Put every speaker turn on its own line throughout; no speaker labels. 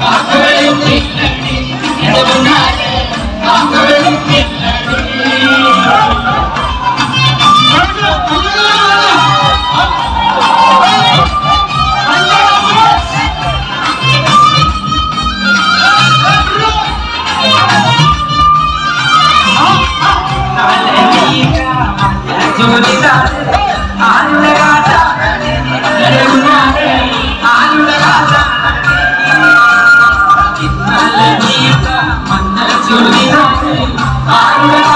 കാക്കകളും കാക്കകളും Amen.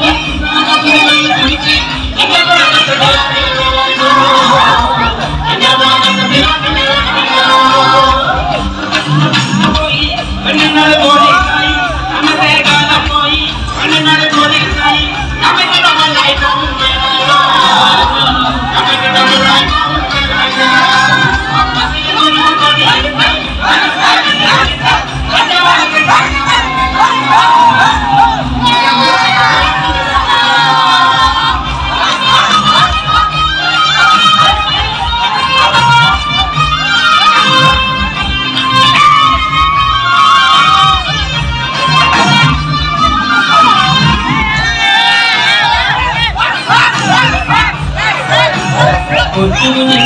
Yeah. You.